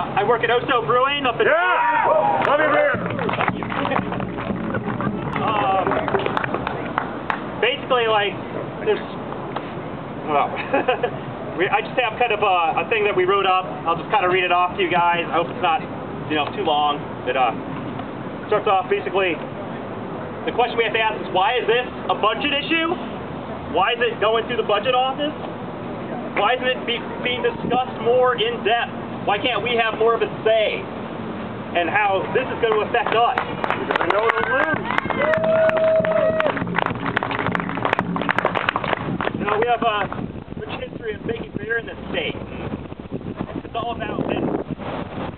I work at O'So Brewing up in. Yeah! Love you, beer. Um, basically, like, there's, well, we, I just have kind of a, a thing that we wrote up. I'll just kind of read it off to you guys. I hope it's not, you know, too long. It uh, starts off basically, the question we have to ask is, why is this a budget issue? Why is it going through the budget office? Why isn't it be, being discussed more in depth? Why can't we have more of a say in how this is going to affect us? I know it'll lose. You know, we have a rich history of making beer in this state. It's all about this,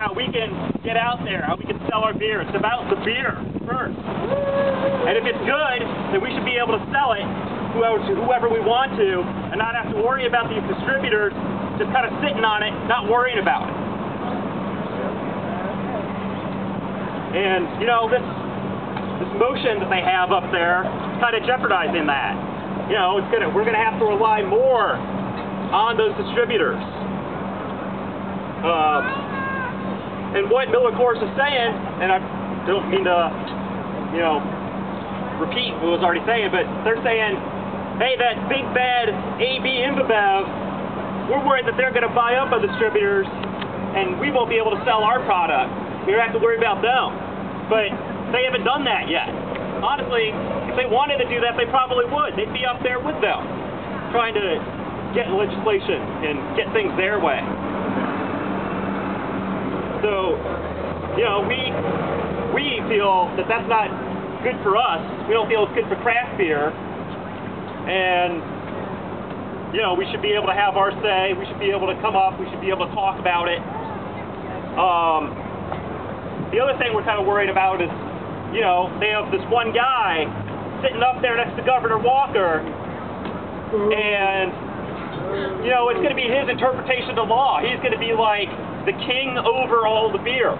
how we can get out there, how we can sell our beer. It's about the beer first. And if it's good, then we should be able to sell it to whoever we want to and not have to worry about these distributors just kind of sitting on it, not worrying about it. And, you know, this this motion that they have up there is kind of jeopardizing that. You know, it's gonna we're gonna have to rely more on those distributors. Um, and what Miller Coors is saying, and I don't mean to, you know, repeat what I was already saying, but they're saying, hey, that big bad AB InBev we're worried that they're going to buy up our distributors and we won't be able to sell our product. We don't have to worry about them. But they haven't done that yet. Honestly, if they wanted to do that, they probably would. They'd be up there with them, trying to get legislation and get things their way. So, you know, we we feel that that's not good for us. We don't feel it's good for craft beer. And you know, we should be able to have our say. We should be able to come up. We should be able to talk about it. Um, the other thing we're kind of worried about is, you know, they have this one guy sitting up there next to Governor Walker, and, you know, it's going to be his interpretation of the law. He's going to be like the king over all the beer.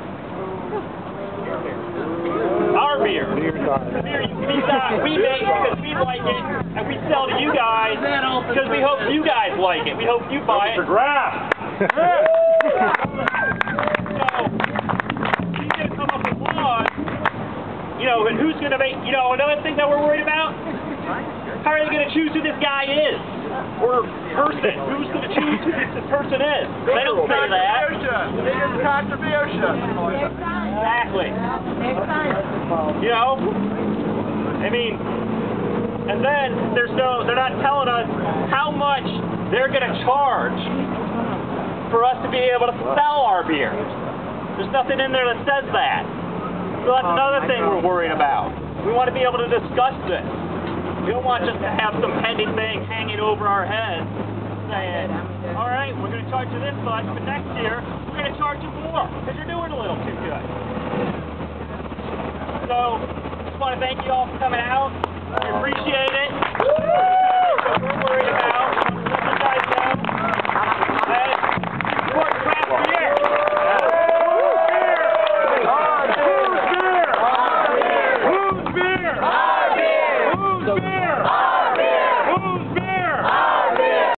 Our beer. The beer we, uh, we make because we like it, and we sell to you guys because we hope you guys like it. We hope you buy it. For grass. you know, and who's going to make, you know, another thing that we're worried about? How are they going to choose who this guy is? Or person? Who's going to choose who this person is? They don't say that. Biggest contribution. Exactly. You know? I mean, and then there's no, they're not telling us how much they're going to charge for us to be able to sell our beer. There's nothing in there that says that. So that's another thing we're worried about. We want to be able to discuss this. We don't want just to have some pending thing hanging over our heads saying, all right, we're going to charge you this much, but next year we're going to charge you more because you're doing a little too good. So, just want to thank you all for coming out.